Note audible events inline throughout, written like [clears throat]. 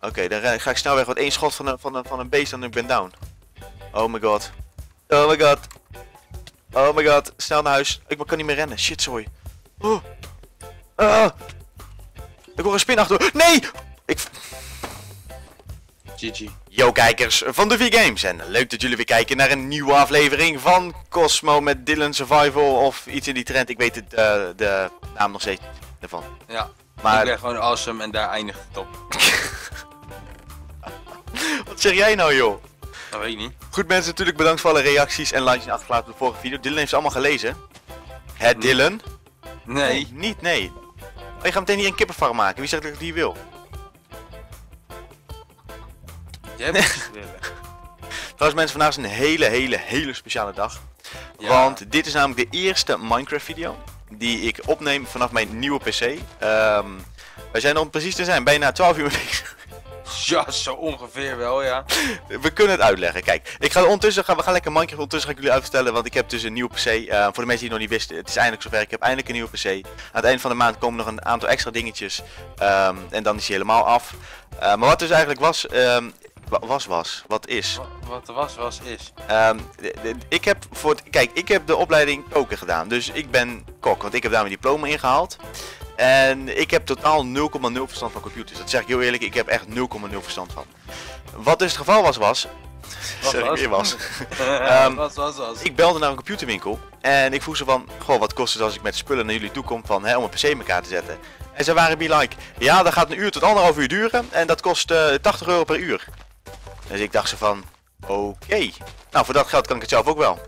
Oké, dan ga ik snel weg, want één schot van een, van een, van een beest en ik ben down. Oh my god. Oh my god. Oh my god. Snel naar huis. Ik kan niet meer rennen. Shit, sorry. Oh. Ah. Ik hoor een spin achter. Nee! Ik... GG. Yo kijkers van de V-Games en leuk dat jullie weer kijken naar een nieuwe aflevering van Cosmo met Dylan Survival of iets in die trend. Ik weet het, eh, de naam nog steeds ervan. Ja, Maar ik ben gewoon awesome en daar eindigt het op. [laughs] [laughs] wat zeg jij nou joh? Dat weet ik niet. Goed mensen, natuurlijk bedankt voor alle reacties en likes en achtergelaten op de vorige video. Dylan heeft ze allemaal gelezen. Het Nee. Dylan? Nee. niet, nee. Oh, je gaat meteen hier een kippenfarm maken. Wie zegt dat ik die wil? Jij het [laughs] willen. Trouwens mensen, vandaag is een hele, hele, hele speciale dag. Ja. Want dit is namelijk de eerste Minecraft video die ik opneem vanaf mijn nieuwe PC. Ehm wij zijn om precies te zijn, bijna 12 uur bezig. [laughs] Ja, zo ongeveer wel, ja. We kunnen het uitleggen. Kijk, ik ga ondertussen gaan, we gaan lekker Minecraft ondertussen ga ik jullie uitvertellen, want ik heb dus een nieuwe PC. Eh, voor de mensen die het nog niet wisten, het is eindelijk zover. Ik heb eindelijk een nieuwe PC. Aan het eind van de maand komen nog een aantal extra dingetjes. Ehm, en dan is hij helemaal af. Eh, maar wat dus eigenlijk was, ehm, wa- was, was, wat is. Wa- Wat was, was, is. Ehm, de- de- ik heb voor het, kijk, ik heb de opleiding koken gedaan. Dus ik ben kok, want ik heb daar mijn diploma ingehaald. En ik heb totaal 0,0 verstand van computers. Dat zeg ik heel eerlijk, ik heb echt 0,0 verstand van. Wat dus het geval was, was. Wat ik was? weer was. [laughs] Ehm, was, was, was. Ik belde naar een computerwinkel en ik vroeg ze van, goh, wat kost het als ik met spullen naar jullie toe kom van, hè, om een PC in elkaar te zetten. En ze waren be like, ja, dat gaat een uur tot anderhalf uur duren en dat kost eh, 80 euro per uur. Dus ik dacht ze van, oké, nou voor dat geld kan ik het zelf ook wel.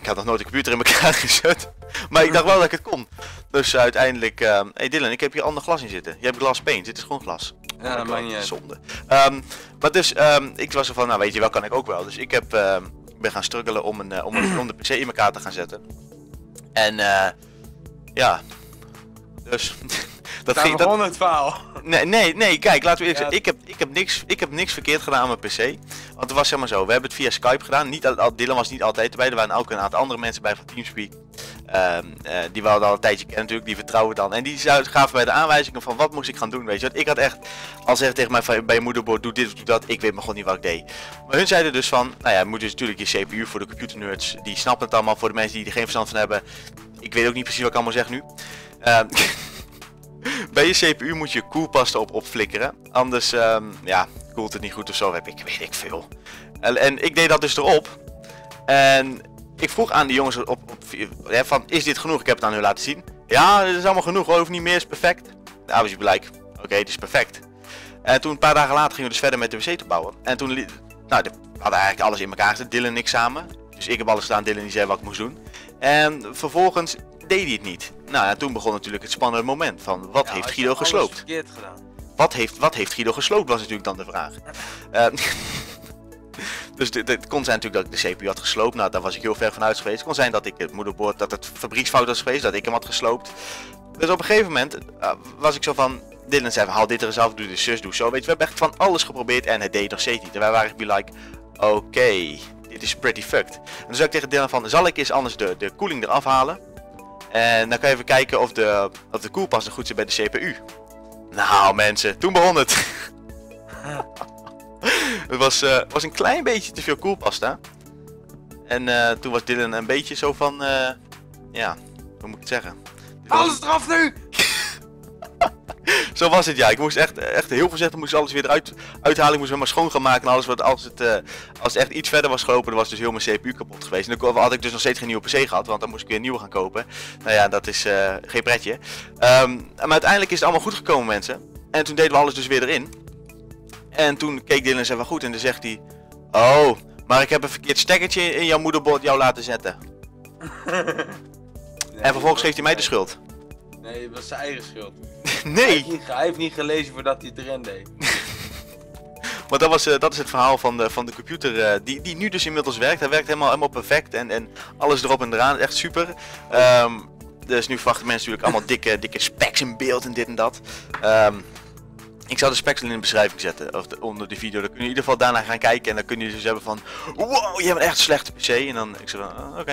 Ik had nog nooit een computer in elkaar [laughs] gezet, maar ik dacht wel dat ik het kon. Dus uiteindelijk, eh hey Dylan, ik heb hier ander glas in zitten. Je hebt glas paint, dit is gewoon glas. Ja, dat maakt niet uit. Zonde. Ehm, maar dus, ehm, ik was er van, nou weet je wel, kan ik ook wel. Dus ik heb, ehm, ben gaan struggelen om, een, eh, om, een, om de PC in elkaar te gaan zetten. En eh, ja, dus [laughs] dat Daar ging... Dat, begon het verhaal. nee, nee, nee, kijk, laten we eerlijk Ja. Ik heb, ik, heb niks, ik heb niks verkeerd gedaan aan mijn PC. Want het was zeg maar zo, we hebben het via Skype gedaan. Niet, al- Dylan was niet altijd erbij, er waren ook een aantal andere mensen bij van Teamspeak. Eh, die we al een tijdje kennen natuurlijk, die vertrouwen dan. En die gaven mij de aanwijzingen van wat moest ik gaan doen, weet je wat. Ik had echt, al zeggen tegen mij van, bij je moederbord, doe dit of doe dat. Ik weet me gewoon niet wat ik deed. Maar hun zeiden dus van, nou ja, moet dus natuurlijk je CPU voor de computernerds. Die snappen het allemaal, voor de mensen die er geen verstand van hebben. Ik weet ook niet precies wat ik allemaal zeg nu. Ehm, [laughs] bij je CPU moet je koelpasta op opflikkeren. Anders ehm, ja, koelt het niet goed of zo. Heb ik weet ik veel. En, en ik deed dat dus erop. En ik vroeg aan die jongens op, van is dit genoeg? Ik heb het aan hun laten zien. Ja, dit is allemaal genoeg. Hoeft niet meer, is perfect. Nou, was je gelijk. Oké, het is perfect. En toen een paar dagen later gingen we dus verder met de wc te bouwen. En toen nou, de- we hadden eigenlijk alles in elkaar gezet. Dylan en ik samen. Dus ik heb alles gedaan. Dylan die zei wat ik moest doen. En vervolgens deed hij het niet. Nou, en toen begon natuurlijk het spannende moment van wat Ja, heeft Guido gesloopt? Wat heeft, wat heeft Guido gesloopt was natuurlijk dan de vraag. Eh, [laughs] dus dit- het kon zijn natuurlijk dat ik de CPU had gesloopt. Nou, daar was ik heel ver van uit geweest. Het kon zijn dat ik het moederbord, dat het fabrieksfout was geweest, dat ik hem had gesloopt. Dus op een gegeven moment eh, was ik zo van, Dylan zei van, haal dit er eens af, doe de zus, doe zo. Weet je, we hebben echt van alles geprobeerd en het deed nog steeds niet. En wij waren be like, oké, dit is pretty fucked. En toen zei ik tegen Dylan van, zal ik eens anders de, de koeling eraf halen? En dan kan je even kijken of de, of de koelpas nog goed zit bij de CPU. Nou mensen, toen begon het. [laughs] het was, eh, was een klein beetje te veel koelpasta. En eh, toen was Dylan een beetje zo van, eh, ja, hoe moet ik het zeggen? Alles eraf nu! [laughs] Zo was het ja, ik moest echt, echt heel voorzichtig moest alles weer eruit uithalen. Ik moest helemaal schoon gaan maken en alles wat als het, eh, als het echt iets verder was gelopen, dan was dus heel mijn CPU kapot geweest. En dan had ik dus nog steeds geen nieuwe PC gehad, want dan moest ik weer een nieuwe gaan kopen. Nou ja, dat is eh, geen pretje. Ehm, maar uiteindelijk is het allemaal goed gekomen mensen. En toen deden we alles dus weer erin. En toen keek Dylan en zei van goed en dan zegt hij, oh, maar ik heb een verkeerd stekkertje in jouw moederbord jou laten zetten. [laughs] En vervolgens geeft hij mij de schuld. Nee, het was zijn eigen schuld. [laughs] Hij Nee! heeft, niet, ge- hij heeft niet gelezen voordat hij het erin deed. [laughs] Maar dat, was, eh, dat is het verhaal van de, van de computer eh, die, die nu dus inmiddels werkt. Hij werkt helemaal, helemaal perfect en, en alles erop en eraan. Echt super. Ehm, dus nu verwachten mensen natuurlijk allemaal [laughs] dikke, dikke specs in beeld en dit en dat. Ehm, ik zal de specs in de beschrijving zetten of de- onder de video. Dan kun je in ieder geval daarna gaan kijken en dan kun je dus hebben van... Wow, je hebt een echt slechte PC. En dan ik zeg van, oh, oké.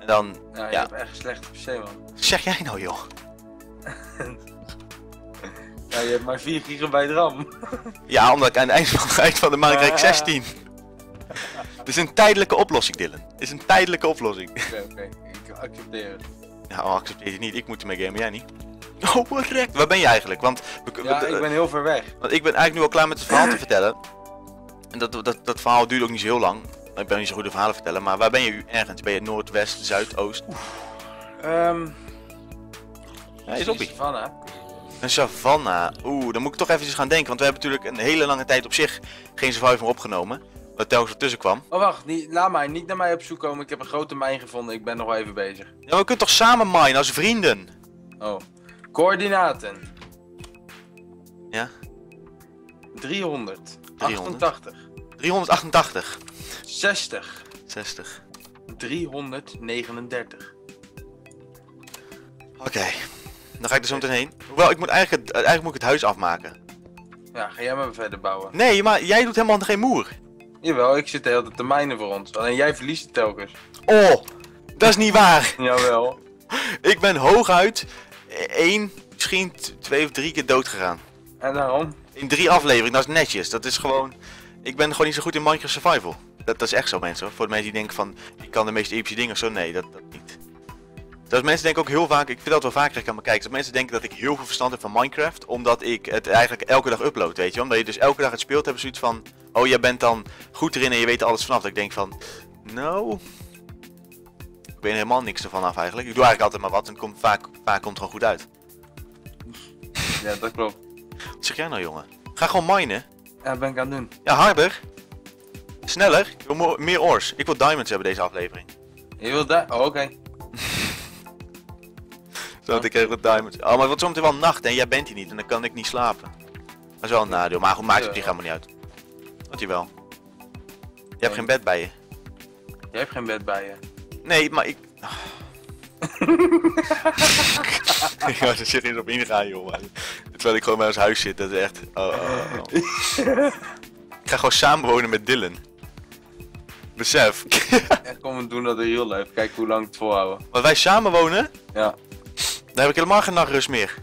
En dan, Ja, je Ja. hebt echt een slechte PC man. zeg jij nou joh? [laughs] Ja, je hebt maar 4 gigabyte RAM. Ja, omdat ik aan het eind van, het [laughs] eind van de maand krijg ik 16. Het is een tijdelijke oplossing, Dylan. Het is een tijdelijke oplossing. Oké, oké. Ik accepteer het. Ja, al accepteer je het niet. Ik moet ermee gamen, jij niet. Oh, correct. Waar ben je eigenlijk? Want, we- Ja, we- ik ben heel ver weg. want ik ben eigenlijk nu al klaar met het verhaal te vertellen. En dat, dat, dat verhaal duurt ook niet zo heel lang. Ik ben niet zo goed de verhalen vertellen. Maar waar ben je u ergens? Ben je noordwest, zuid, oost? Ehm. Ja, is oppie. Savannah. Een savanna. Oeh, dan moet ik toch eventjes gaan denken. Want we hebben natuurlijk een hele lange tijd op zich geen survivor opgenomen. Wat telkens ertussen kwam. Oh, wacht. Niet, laat mij niet naar mij op zoek komen. Ik heb een grote mijn gevonden. Ik ben nog wel even bezig. Ja, maar we kunnen toch samen minen als vrienden? Oh. Coördinaten. Ja? 300. 300. 88. 388. 60. 60. 339. Oké. Dan ga ik er zo meteen heen. Hoewel, ik moet eigenlijk, het- eigenlijk moet ik het huis afmaken. Ja, ga jij maar verder bouwen. Nee, maar jij doet helemaal geen moer. Jawel, ik zit de hele tijd te mijnen voor ons. Alleen jij verliest het telkens. Oh, dat is niet waar. Jawel. [laughs] Ik ben hooguit één, misschien twee of drie keer dood gegaan. En daarom? In drie afleveringen, dat is netjes. Dat is gewoon... Ik ben gewoon niet zo goed in Minecraft Survival. Dat, dat is echt zo, mensen. hoor. Voor de mensen die denken van, ik kan de meest epische dingen of zo. Nee, dat, dat niet. Dat mensen denken ook heel vaak, ik vind dat wel vaker ik aan me kijken, dat mensen denken dat ik heel veel verstand heb van Minecraft, omdat ik het eigenlijk elke dag upload, weet je. Omdat je dus elke dag het speelt, hebben zoiets van, oh jij bent dan goed erin en je weet er alles vanaf. Dat ik denk van, nou, ik weet helemaal niks ervan af eigenlijk. Ik doe eigenlijk altijd maar wat en het komt vaak, vaak komt het gewoon goed uit. Ja, dat klopt. Wat zeg jij nou jongen? Ga gewoon minen. Ja, ben ik aan het doen. Ja, harder. Sneller. Ik wil meer ores. Ik wil diamonds hebben deze aflevering. Je wilt daar? Oh, oké. Zodat ik krijg wat diamonds. Oh, maar het wordt zometeen wel nacht en jij bent hier niet en dan kan ik niet slapen. Dat is wel een nadeel, maar goed, maakt het op zich helemaal niet uit. Wat je wel. Je hebt geen bed bij je. Jij hebt geen bed bij je. Nee, maar ik... ik ga er serieus op ingaan, joh. Terwijl ik gewoon bij ons huis zit, dat is echt... Oh, oh, oh. [laughs] ik ga gewoon samenwonen met Dylan. Besef. Echt kom en doen dat in real life. Kijk hoe lang het volhouden. Want wij samenwonen, Ja. Dan heb ik helemaal geen nachtrust meer.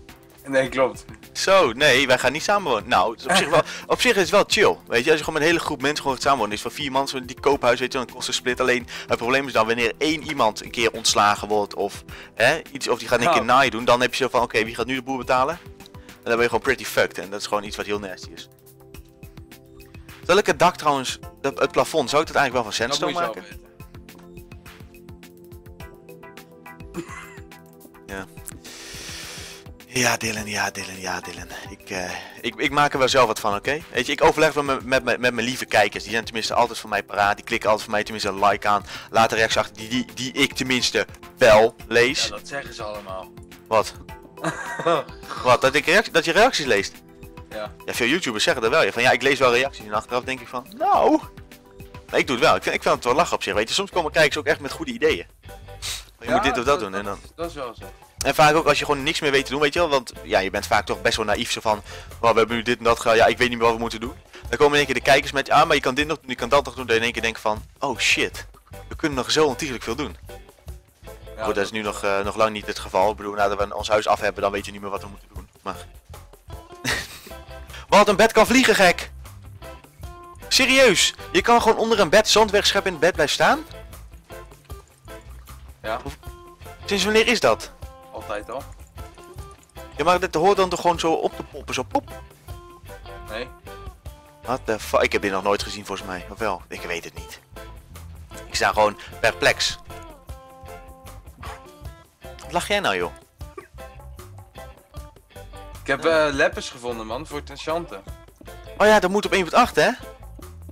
Nee, klopt. Zo, nee, wij gaan niet samenwonen. Nou, het is op, zich wel, [laughs] op zich is het wel chill. Weet je, als je gewoon met een hele groep mensen gewoon gaat samenwonen. is van vier man, die koophuis, weet je, dan kost een split. Alleen het probleem is dan wanneer één iemand een keer ontslagen wordt of, hè, iets, of die gaat een keer naaien doen. Dan heb je zo van, oké, wie gaat nu de boer betalen? En dan ben je gewoon pretty fucked. En dat is gewoon iets wat heel nasty is. Zal ik het dak trouwens, dat- het plafond, zou ik dat eigenlijk wel van sandstone maken? weten. Ja, Dylan, ja, Dylan, ja, Dylan. Ik, eh, ik, ik maak er wel zelf wat van, oké? Weet je, ik overleg wel met, met, met, met mijn lieve kijkers. Die zijn tenminste altijd voor mij paraat. Die klikken altijd voor mij tenminste een like aan. Laat een reactie achter die, die, die ik tenminste wel lees. Ja, dat zeggen ze allemaal. Wat? [laughs] Wat? Dat, ik dat je reacties leest? Ja. Ja, veel YouTubers zeggen dat wel. Ja, van ja, ik lees wel reacties. En achteraf denk ik van, nou... Nee, ik doe het wel. Ik vind, ik vind het wel lachen op zich, weet je. Soms komen kijkers ook echt met goede ideeën. Je Ja, moet dit of dat doen en dan... Dat is wel zo. En vaak ook als je gewoon niks meer weet te doen, weet je wel. Want ja, je bent vaak toch best wel naïef zo van... Oh, we hebben nu dit en dat gedaan, ja, ik weet niet meer wat we moeten doen. Dan komen in één keer de kijkers met... Ah, maar je kan dit nog doen, je kan dat nog doen. Je in één keer denkt van... Oh shit, we kunnen nog zo ontiegelijk veel doen. Ja, Goed, dat is nu nog, eh, nog lang niet het geval. Ik bedoel, nadat we ons huis af hebben, dan weet je niet meer wat we moeten doen. Maar... [laughs] wat, een bed kan vliegen, gek! Serieus, je kan gewoon onder een bed zand wegscheppen in het bed blijven staan? Ja, Sinds wanneer is dat? Altijd al. Ja, maar dit hoort dan toch gewoon zo op te poppen, zo pop. Nee. What the fuck? Ik heb dit nog nooit gezien volgens mij. Of wel? Ik weet het niet. Ik sta gewoon perplex. Wat lach jij nou, joh? Ik heb leppers gevonden, man, voor het enchanten. Oh ja, dat moet op 1.8, hè?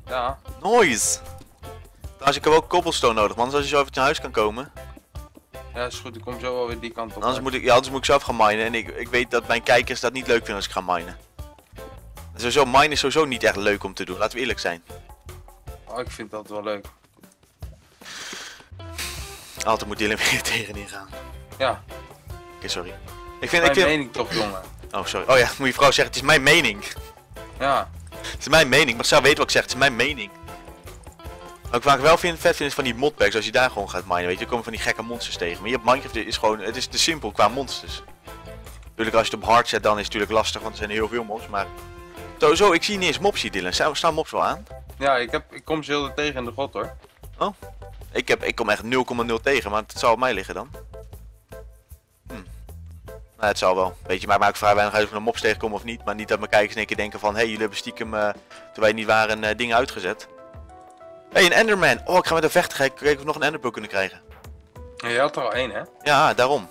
Ja. Noise. Trouwens, ik heb ook cobblestone nodig, man. Dus als je zo even naar huis kan komen. Ja, is goed. Ik kom zo wel weer die kant op. Anders moet ik, ja, anders moet ik zelf gaan minen. En ik, ik weet dat mijn kijkers dat niet leuk vinden als ik ga minen. Sowieso, minen is sowieso niet echt leuk om te doen. Laten we eerlijk zijn. Oh, ik vind dat wel leuk. Altijd moet Dylan [laughs] weer tegenin gaan. Ja, Oké, sorry. Ik vind, mijn ik vind... mening toch, jongen. Oh, sorry. Oh ja, moet je vrouw zeggen, het is mijn mening. Ja. Het is mijn mening, maar zou weten wat ik zeg, het is mijn mening. Wat ik vaak wel vind, vet vind is van die modpacks, als je daar gewoon gaat minen, weet je, er komen van die gekke monsters tegen. Maar hier op Minecraft is gewoon, het is te simpel qua monsters. Natuurlijk als je het op hard zet dan is het natuurlijk lastig, want er zijn heel veel mobs. Maar sowieso, ik zie niet eens mobs hier Dylan. Staan, staan mobs wel aan? Ja, ik, heb, ik kom ze heel tegen in de grot hoor. Ik, heb, ik kom echt 0,0 tegen, maar het zou op mij liggen dan. Hm. Nou, het zal wel. Weet je, maar ik maak vrij weinig uit of ik een mobs tegenkom of niet. Maar niet dat mijn kijkers in één keer denken van... Hé, hey, jullie hebben stiekem, eh terwijl je niet waren, eh, dingen uitgezet. Hé, hey, een Enderman! Oh, ik ga met een vechter kijken of we nog een Enderpearl kunnen krijgen. Ja, Je had er al één hè? Ja, daarom.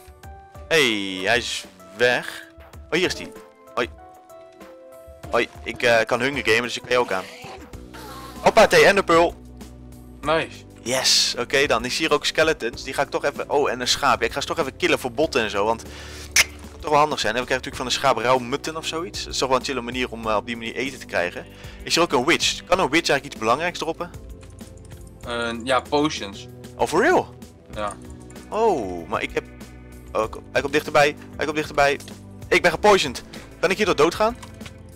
Hé, hey, hij is weg. Oh, hier is hij. Hoi. Hoi, ik eh, kan hunger gamen, dus ik kan je ook aan. Hoppa, T, Enderpearl. Nice. Yes, oké dan. Ik zie hier ook skeletons. Die ga ik toch even... Oh, en een schaap. Ja, ik ga ze toch even killen voor botten en zo, want... Het kan toch wel handig zijn. En we krijgen natuurlijk van een schaap rauw mutten of zoiets. Dat is toch wel een chille manier om eh, op die manier eten te krijgen. Ik zie ook een witch. Kan een witch eigenlijk iets belangrijks droppen? Eh, ja, potions. Oh, for real? Ja. Oh, maar ik heb... Oh, hij komt dichterbij. Hij komt dichterbij. Ik ben gepoisoned. Kan ik hierdoor doodgaan?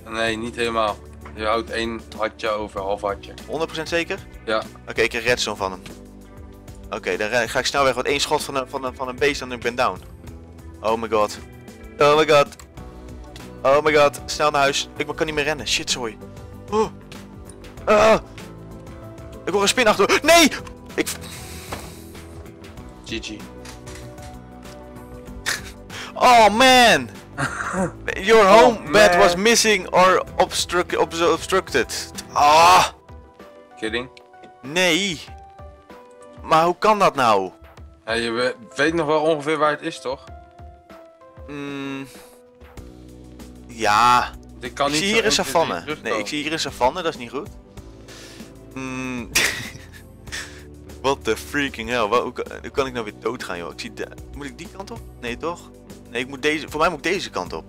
Nee, niet helemaal. Je houdt één hartje over, half hartje. 100% zeker? Ja. Oké, ik krijg redstone van hem. Oké, dan ga ik snel weg, want één schot van een, van een, van een beest en ik ben down. Oh my god. Oh my god. Oh my god. Snel naar huis. Ik kan niet meer rennen. Shit, sorry. Oh. Ah. Ik hoor een spin achter. Nee! Ik... GG. [laughs] Oh man! [laughs] Your Oh, home bed was missing or obstruct, obs- obstructed. Ah! Kidding. Nee! Maar hoe kan dat nou? Ja, je we- weet nog wel ongeveer waar het is, toch? Mm. Ja. Ik kan ik niet zie hier een 1, 2, 3 savanne. Nee, ik zie hier een savanne, dat is niet goed. Mm. [laughs] What the freaking hell. Wa- Hoe kan, hoe kan ik nou weer doodgaan, joh? Ik zie de... Moet ik die kant op? Nee, toch? Nee, ik moet deze... Voor mij moet ik deze kant op.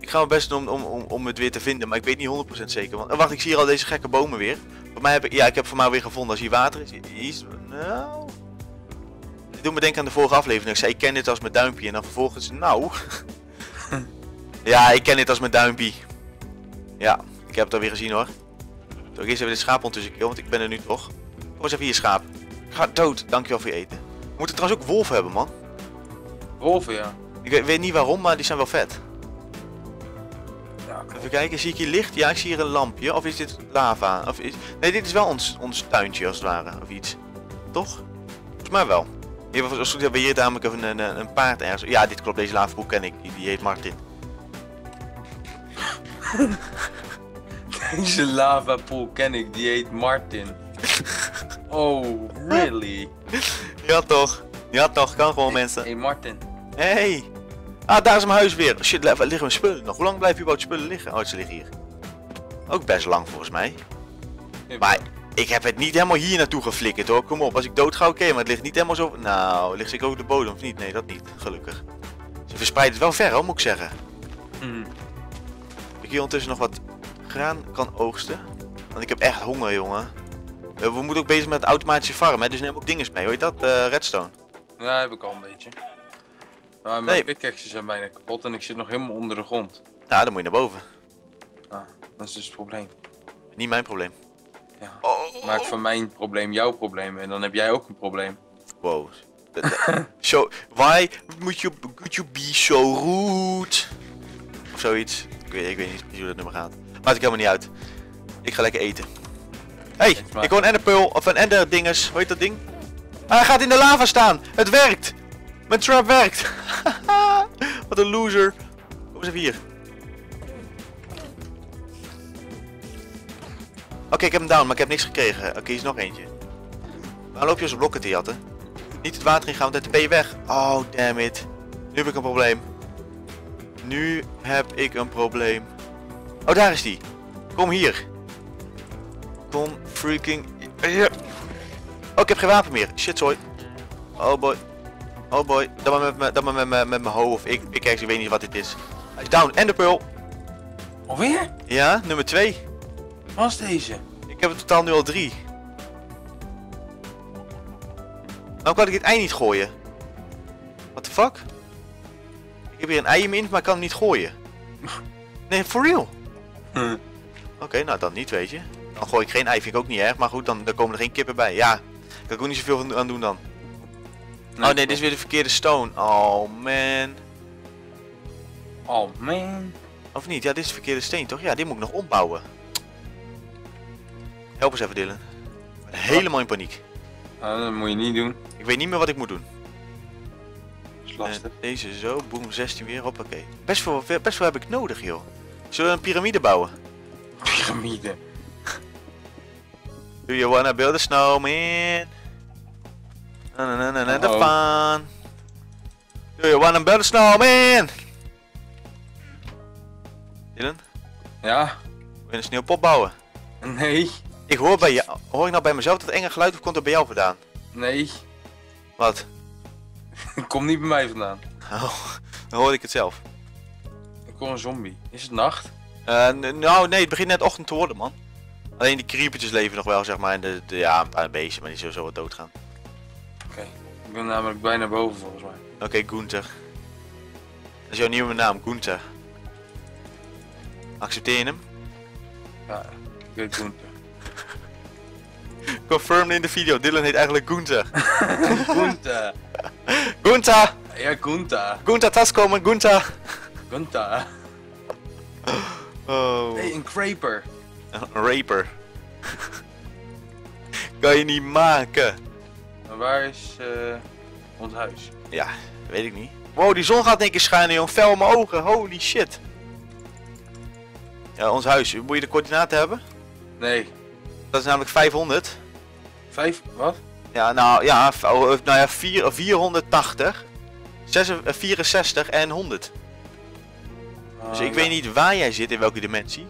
Ik ga mijn best doen om, om, om, het weer te vinden, maar ik weet niet 100% zeker. Want, oh, wacht, ik zie hier al deze gekke bomen weer. Voor mij heb ik... Ja, ik heb voor mij weer gevonden als hier water is. Hier is... Nou... Dit doet me denken aan de vorige aflevering. Ik zei, ik ken dit als mijn duimpje. En dan vervolgens... Nou... [laughs] ja, ik ken dit als mijn duimpje. Ja, ik heb het alweer gezien hoor. Zal ik eerst even dit schaap ondertussen killen, want ik ben er nu toch. Kom eens even hier schaap. Ga dood, dankjewel voor je eten. We moeten trouwens ook wolven hebben man. Wolven, ja. Ik weet, weet niet waarom, maar die zijn wel vet. ja. Even kijken, zie ik hier licht? Ja, ik zie hier een lampje. Of is dit lava? Of is... Nee, dit is wel ons, ons tuintje als het ware, of iets. Toch? Volgens mij wel. Hier, als goed hebben we hier namelijk een, een, een paard ergens. Ja, dit klopt, deze lavapoel ken ik. Die, die heet Martin. [laughs] [laughs] Deze lava pool ken ik, die heet Martin. Oh, really? [laughs] Ja toch. Ja toch, kan gewoon mensen. Hey Martin. Hey! Ah, daar is mijn huis weer. Shit, li- liggen mijn spullen nog? Hoe lang blijven überhaupt spullen liggen? Oh, ze liggen hier. Ook best lang volgens mij. Maar ik heb het niet helemaal hier naartoe geflikkerd hoor. Kom op, als ik dood ga, oké, maar het ligt niet helemaal zo... Nou, ligt ik ook op de bodem of niet? Nee, dat niet. Gelukkig. Ze verspreiden het wel ver hoor, moet ik zeggen. Mhm. Ik hier ondertussen nog wat graan kan oogsten. Want ik heb echt honger, jongen. Eh, We moeten ook bezig met automatische farm, hè? dus neem ook dingen mee. Hoor je dat? Eh, redstone. Ja, heb ik al een beetje. Maar mijn Nee. pickaxes zijn bijna kapot en ik zit nog helemaal onder de grond. Nou, dan moet je naar boven. Ah, dat is dus het probleem. Niet mijn probleem. Ja. Oh, Maak van mijn probleem jouw probleem en dan heb jij ook een probleem. Wow. [laughs] Zo, why moet you, could you be so rude? Of zoiets. Ik weet, ik weet niet hoe dat nummer gaat. Maakt ik helemaal niet uit. Ik ga lekker eten. Hey, Eet maar. ik hoor een enderpearl of een ender dinges. Hoe heet dat ding? Ah, hij gaat in de lava staan. Het werkt. Mijn trap werkt. [laughs] Wat een loser. Kom eens even hier. Oké, ik heb hem down, maar ik heb niks gekregen. Oké, hier is nog eentje. Waar loop je als blokken te jatten? Niet het water ingaan, want dan ben je weg. Oh, damn it. Nu heb ik een probleem. Nu heb ik een probleem. Oh, daar is die. Kom hier. Kom freaking hier. Oh, ik heb geen wapen meer. Shit, sorry. Oh boy. Oh boy. Dan maar met, dan maar met, mijn- met mijn ho of ik. Ik ik weet niet wat dit is. Hij is down. En de pearl. Alweer? Ja, nummer 2. Was deze? Ik heb het totaal nu al drie. Nou kan ik dit ei niet gooien. What the fuck? Ik heb hier een ei in, maar ik kan hem niet gooien. [laughs] Nee, for real. Oké, nou dan niet, weet je. Dan gooi ik geen ei, vind ik ook niet erg. Maar goed, dan, dan komen er geen kippen bij. Ja, kan ik ook niet zoveel aan doen dan. oh nee, dit is weer de verkeerde stone. Oh man. Oh man. Of niet? Ja, dit is de verkeerde steen toch? Ja, die moet ik nog ombouwen. Help eens even Dylan. Helemaal in paniek. Dat moet je niet doen. Ik weet niet meer wat ik moet doen. Dat is Eh, deze zo, boem, 16 weer, hoppakee. Best veel, best veel heb ik nodig joh. Zullen we een piramide bouwen? Piramide. Do you wanna build a snowman? Na na na na Uh-oh. fun. Do you wanna build a snowman? Dylan, Ja? wil je een sneeuwpop bouwen? Nee. Ik hoor bij je, hoor ik nou bij mezelf dat enge geluid of komt het bij jou vandaan? Nee. Wat? [laughs] Kom niet bij mij vandaan. Oh, dan hoorde ik het zelf. Ik hoor een zombie. Is het nacht? Eh, nou nee, het begint net ochtend te worden man. Alleen die creepertjes leven nog wel zeg maar en de, de, ja, een paar beesten, maar die zullen zo wat doodgaan. Oké. Ik ben namelijk bijna boven volgens mij. Oké, Gunther. Dat is jouw nieuwe naam, Gunther. Accepteer je hem? Ja, ik weet Gunther. [laughs] Confirmed in de video, Dylan heet eigenlijk Gunther. [laughs] Gunther. Gunther! Ja, Gunther. Gunther Taskomen, Gunther! Gunther. [laughs] Oh, Nee, een creeper. een raper. [laughs] kan je niet maken. Waar is eh, ons huis? Ja, weet ik niet. Wow, die zon gaat één keer schijnen, jong. Fel in mijn ogen. Holy shit. Ja, ons huis. Moet je de coördinaten hebben? Nee. Dat is namelijk 500. Vijf? Wat? Ja, nou ja, oh, nou ja, vier- 480. 6 eh, 64 en 100. Dus ik weet niet waar jij zit, in welke dimensie.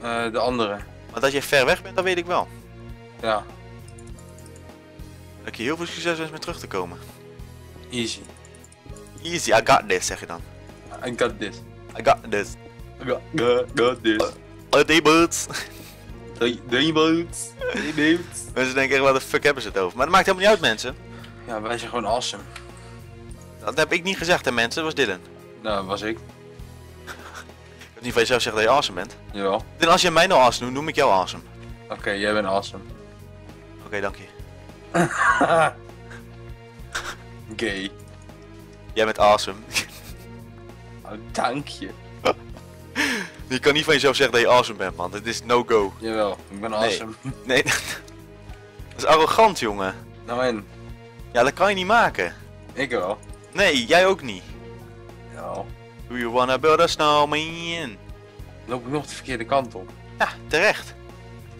niet. de andere. Maar dat jij ver weg bent, dat weet ik wel. Ja. Dat ik je heel veel succes wens met terug te komen. Easy. Easy, I got this, zeg je dan. I got this. I got this. I got, got, got this. Oh, die boots. Diamonds. Diamonds. Mensen denken echt, waar de fuck hebben ze het over? Maar dat maakt helemaal niet uit, mensen. Ja, wij zijn gewoon awesome. Dat heb ik niet gezegd, hè, mensen. Dat was Dylan. Nou, dat was ik. Niet van jezelf zeggen dat je awesome bent. Jawel. En als je mij nou awesome noemt, noem ik jou awesome. Oké, jij bent awesome. Oké, dank je. [laughs] Gay. Jij bent awesome. [laughs] Oh, dank je. je kan niet van jezelf zeggen dat je awesome bent, man. Dat is no-go. Jawel, ik ben Nee. awesome. Nee, [laughs] dat is arrogant, jongen. Nou en? Ja, dat kan je niet maken. Ik wel. Nee, jij ook niet. Ja. Do you wanna build a snowman? Loop ik nog de verkeerde kant op. Ja, terecht.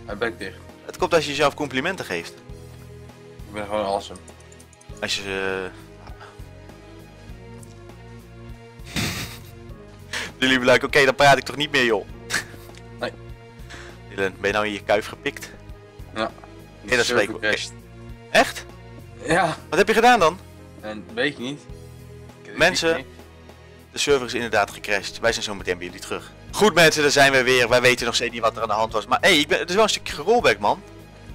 Hij bek dicht. Het komt als je jezelf complimenten geeft. Ik ben gewoon awesome. Als je... eh, [laughs] Jullie blijken, oké, dan praat ik toch niet meer, joh. Nee. Dylan, ben je nou in je kuif gepikt? Ja. Nee, dat we. Crashed. Echt? Ja. Wat heb je gedaan dan? En weet je niet. Ik- ik- Mensen- ik- De server is inderdaad gecrashed. Wij zijn zo meteen bij jullie terug. Goed mensen, daar zijn we weer. Wij weten nog steeds niet wat er aan de hand was. Maar hé, hey, ik ben- het is wel een stukje gerollback, man.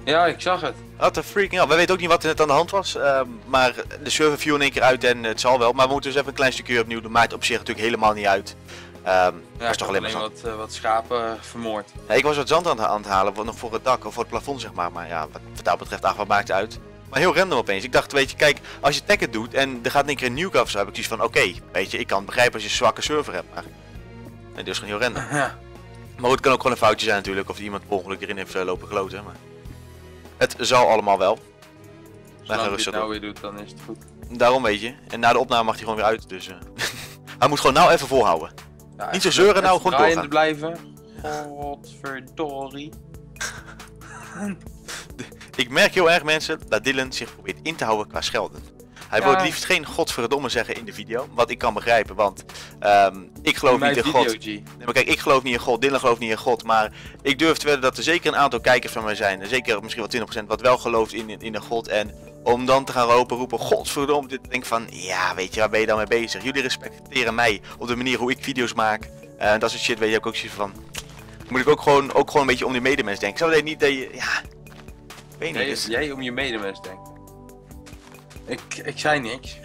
Ja, ik zag het. What the freaking hell. Wij weten ook niet wat er net aan de hand was. ehm, maar de server viel in één keer uit en het zal wel. Maar we moeten dus even een klein stukje opnieuw doen. Maakt op zich natuurlijk helemaal niet uit. Ehm Ja, was toch alleen maar zand. wat, eh, wat schapen eh, vermoord. Ja, ik was wat zand aan het, halen, voor- nog voor het dak of voor het plafond zeg maar. Maar ja, wat, wat dat betreft, ach, wat maakt het uit. Maar heel random opeens. Ik dacht, weet je, kijk, als je tacket doet en er gaat in één keer een zo heb ik zoiets van, oké, weet je, ik kan het begrijpen als je een zwakke server hebt. Maar nee, dit is gewoon heel random. Ja. Maar goed, het kan ook gewoon een foutje zijn natuurlijk, of iemand per ongeluk erin heeft eh, lopen kloten. Maar het zal allemaal wel. Zolang je het nou weer doet, dan is het goed. Daarom weet je. En na de opname mag hij gewoon weer uit, dus... eh, [laughs] hij moet gewoon nou even volhouden. Ja, Niet zo zeuren nou, gewoon draaiende blijven. Godverdorie. [laughs] Ik merk heel erg mensen dat Dylan zich probeert in te houden qua schelden. Hij Ja. wil het liefst geen godverdomme zeggen in de video, wat ik kan begrijpen, want ehm, ik geloof niet in video, God. G. Nee, maar kijk, ik geloof niet in God, Dylan gelooft niet in God, maar ik durf te wedden dat er zeker een aantal kijkers van mij zijn, zeker misschien wel 20% wat wel gelooft in, in, in een God. En om dan te gaan roepen, roepen, godverdomme, dit denk ik van, ja, weet je, waar ben je dan mee bezig? Jullie respecteren mij op de manier hoe ik video's maak, Eh, en dat soort shit, weet je, ik ook zoiets van, moet ik ook gewoon, ook gewoon een beetje om die medemens denken. Zou dat niet dat je, ja, weet niet. Jij, dus- jij om je medemens denkt. Ik, ik zei niks.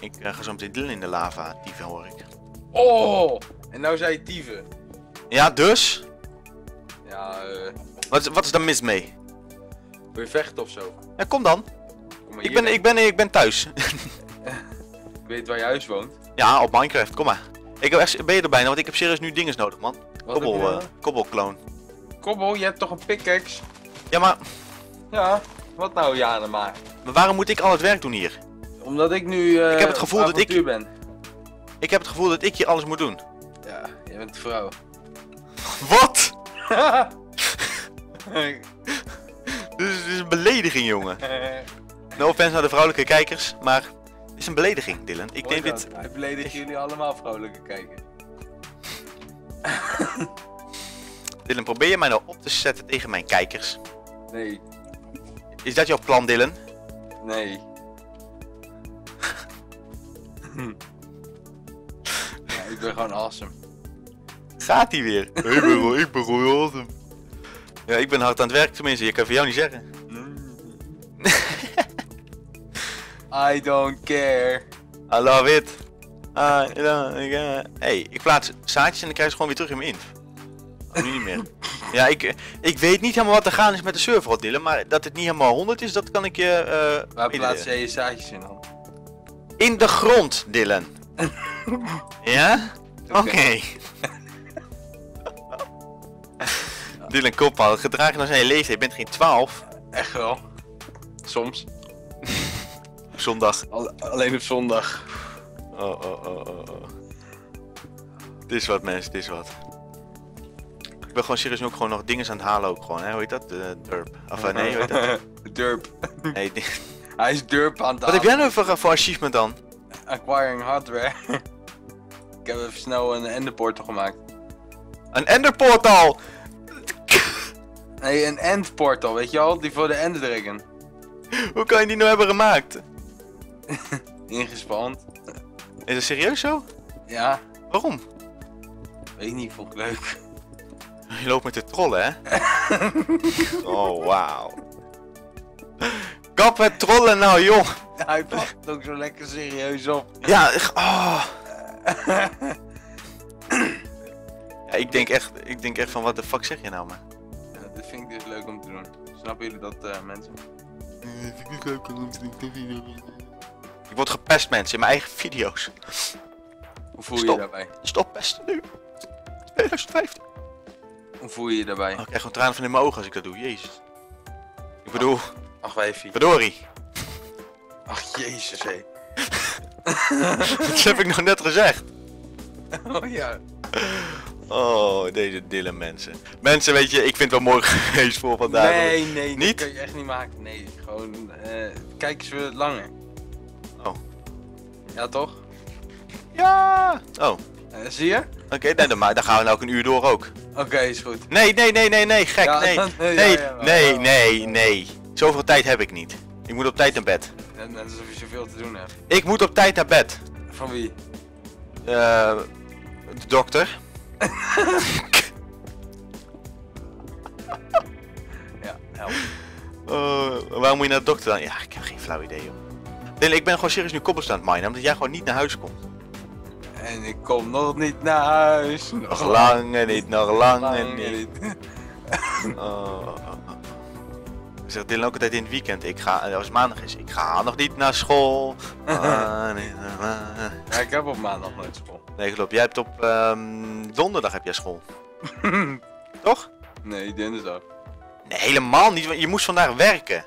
Ik eh, ga zo meteen Dylan in de lava dieven hoor ik. Oh! En nou zei je dieven. Ja, dus? Ja, eh. Wat is, wat is daar mis mee? wil je vechten of zo? Ja, kom dan. Kom Ik ben, ik ben, ik ben thuis. [laughs] Ik weet waar je huis woont. Ja, op Minecraft, kom maar. Ik heb echt, ben je er bijna, want ik heb serieus nu dinges nodig, man. Kobbel, nou? kobbelkloon. Kobbel, je hebt toch een pickaxe? Ja, maar, Ja. Wat nou, Jana maar? maar waarom moet ik al het werk doen hier? Omdat ik nu eh Ik heb het gevoel op dat ik- ben. Ik heb het gevoel dat ik hier alles moet doen. Ja, je bent vrouw. [laughs] Wat? [laughs] Dit is, dit is een belediging, jongen. No offense naar de vrouwelijke kijkers, maar het is een belediging, Dylan. Ik neem dit... Hij beledigt jullie allemaal vrolijke kijkers. [laughs] Dylan, probeer je mij nou op te zetten tegen mijn kijkers? Nee, Is dat jouw plan, Dylan? nee. ja, ik ben gewoon awesome. Gaat hij weer? [laughs] ik ben gewoon, ik ben gewoon awesome. Ja, ik ben hard aan het werk tenminste. Je kan voor jou niet zeggen. [laughs] I don't care. I love it. I. Hey, ik plaats zaadjes en dan krijg je ze gewoon weer terug in mijn inf. Nu niet meer. Ja, ik, ik weet niet helemaal wat er gaan is met de server, Dylan. Maar dat het niet helemaal 100 is, dat kan ik je... eh, Waar plaats jij je zaadjes in dan? In de grond, Dylan. [laughs] ja? Oké. [laughs] Dylan, kom al. Gedraag je nou zijn leeftijd. Je bent geen 12. Echt wel. Soms. Zondag. Al- alleen op zondag. Oh, oh, oh, oh, oh. Het is wat, mensen. Het is wat. Ik ben gewoon serieus nu ook gewoon nog dingen aan het halen ook gewoon. Hè? Hoe heet dat? De derp. Of eh, nee, hoe heet dat? [laughs] Durp. Nee, [laughs] Hij is Durp aan het Wat heb jij nou voor, voor achievement dan? Acquiring hardware. [laughs] ik heb even snel een enderportal gemaakt. Een enderportal! Nee, een endportal, weet je al? Die voor de Ender Dragon. Hoe kan je die nou hebben gemaakt? Ingespand. Is dat serieus zo? Ja, Waarom? weet niet, vond ik leuk. Je loopt met de trollen, hè? [laughs] oh, wauw. Kap met trollen nou, joh! Hij pakt het ook zo lekker serieus op. Ja, oh. [laughs] ja, ik denk echt, ik denk echt van, wat de fuck zeg je nou, man? Ja, dit vind ik dus leuk om te doen. Snappen jullie dat, eh, mensen? Ik word gepest, mensen, in mijn eigen video's. Hoe voel je Stop. je daarbij? Stop pesten nu. 2015. Hoe voel je je daarbij? Oh, ik krijg gewoon tranen van in mijn ogen als ik dat doe, jezus. Ik bedoel, Ach, wijfie. verdorie. Ach, jezus, hé. [laughs] Dat heb ik nog net gezegd. [laughs] Oh ja. Oh, deze dille mensen. Mensen, weet je, ik vind het wel mooi [laughs] geweest voor vandaag. Nee, nee, Niet? dat kan je echt niet maken. Nee, gewoon, eh kijk eens weer langer. Oh. Ja, toch? Ja! Oh, oké, Eh, zie je? nee, dan, maar, dan gaan we nou ook een uur door ook. Oké, is goed. Nee, nee, nee, nee, nee, gek, Ja, nee. [laughs] dan- nee, Nee, ja, nee, nee, nee. Zoveel tijd heb ik niet. Ik moet op tijd naar bed. Net, net alsof je zoveel te doen hebt. Ik moet op tijd naar bed. Van wie? Eh, de dokter. [laughs] Ja, help. Oh, waarom moet je naar de dokter dan? Ja, ik heb geen flauw idee, joh. Ik ben gewoon serieus nu koppels aan het minen, omdat jij gewoon niet naar huis komt. En ik kom nog niet naar huis. Nog lang en niet, nog lang niet. [laughs] Oh, oh, oh, oh. Zegt Dylan ook altijd in het weekend, ik ga, als het maandag is, ik ga nog niet naar school. [laughs] Nee. Ja, ik heb op maandag nooit school. Nee, geloof jij hebt op ehm, donderdag heb jij school. [laughs] Toch? nee, dinsdag. Nee, helemaal niet, want je moest vandaag werken.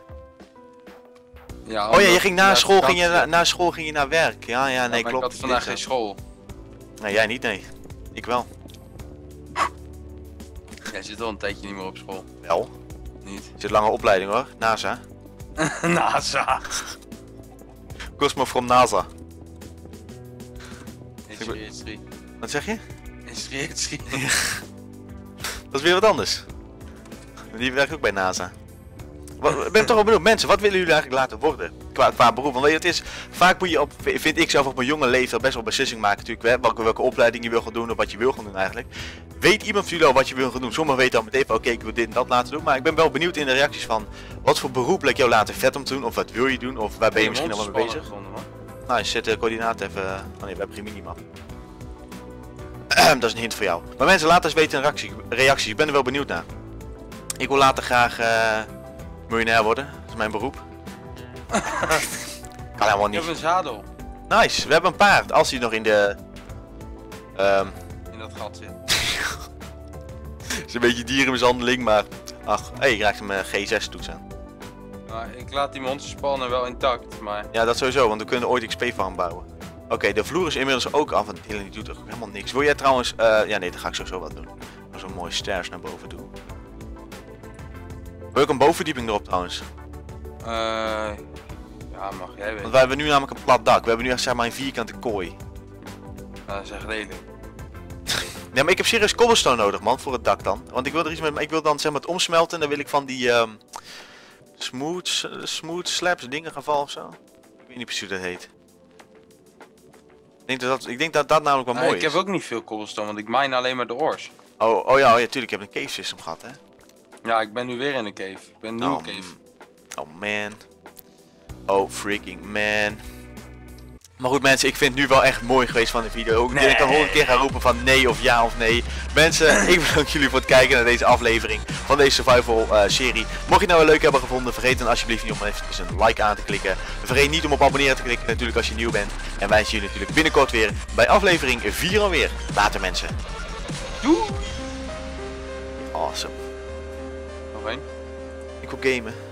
Ja, Oh ja, je ging na school, ging je na, na school ging je naar werk. Ja, ja, nee, klopt. Ik had vandaag geen eh, school. Nee, jij niet, nee. Ik wel. Jij zit al een tijdje niet meer op school. Wel. Niet. Zit lange opleiding hoor. NASA. [laughs] NASA. Cosmo from NASA. History, Wat zeg je? history, history. [laughs] Dat is weer wat anders. Die werkt ook bij NASA. Ik [laughs] ben toch wel benieuwd, mensen, wat willen jullie eigenlijk laten worden? Qua, qua beroep. Want weet je, het is, vaak moet je op, vind ik zelf op mijn jonge leeftijd best wel beslissing maken natuurlijk. Hè, welke, welke opleiding je wil gaan doen of wat je wil gaan doen eigenlijk. Weet iemand van jullie al wat je wil gaan doen? Sommigen weten al meteen van oké, ik wil dit en dat laten doen. Maar ik ben wel benieuwd in de reacties van wat voor beroep lijkt jou later vet om te doen? Of wat wil je doen? Of waar ben je misschien al mee bezig? Nou, je zet de coördinaat even... Oh nee, we hebben geen minimap. dat is een hint voor jou. Maar mensen, laat eens weten in reactie, reacties. Ik ben er wel benieuwd naar. Ik wil later graag eh miljonair worden. Dat is mijn beroep. Kan helemaal Ik heb niet. een zadel. Nice, we hebben een paard. Als hij nog in de... ehm In dat gat zit. [laughs] is een beetje dierenmishandeling, maar... Ach, hé, je raakt hem eh, G6-toets aan. Nou, ik laat die monsterspannen wel intact, maar... Ja, dat sowieso, want we kunnen ooit XP farm bouwen. Oké, de vloer is inmiddels ook af en Dylan die doet ook helemaal niks. Wil jij trouwens... eh, ja, nee, dat ga ik sowieso wat doen. Zo'n mooie stairs naar boven doen. Wil ik een bovenverdieping erop trouwens? eh ja, mag jij weten. Want wij hebben nu namelijk een plat dak. We hebben nu echt zeg maar een vierkante kooi. Dat is echt lelijk. [laughs] Nee, maar ik heb serieus cobblestone nodig, man, voor het dak dan. Want ik wil er iets met, ik wil dan zeg maar het omsmelten en dan wil ik van die ehm smooth, smooth slabs dingen gaan vallen of zo. Ik weet niet precies hoe dat heet. Ik denk dat dat, ik denk dat, dat namelijk wel Nee, mooi ik is. heb ook niet veel cobblestone, want ik mine alleen maar de ores. Oh, oh ja, oh ja, tuurlijk, ik heb een cave system gehad, hè. Ja, ik ben nu weer in een cave. Ik ben nu Oh, een cave. Oh man. Oh freaking man. Maar goed mensen, ik vind het nu wel echt mooi geweest van de video. Ook Nee. Ik kan honderd keer gaan roepen van nee of ja of nee. Mensen, [clears throat] ik bedank jullie voor het kijken naar deze aflevering van deze survival eh, serie. Mocht je nou wel leuk hebben gevonden, vergeet dan alsjeblieft niet om even een like aan te klikken. Vergeet niet om op abonneren te klikken natuurlijk als je nieuw bent. En wij zien jullie natuurlijk binnenkort weer bij aflevering 4 alweer. Later mensen. Doei! Awesome. Nog één? Ik wil gamen.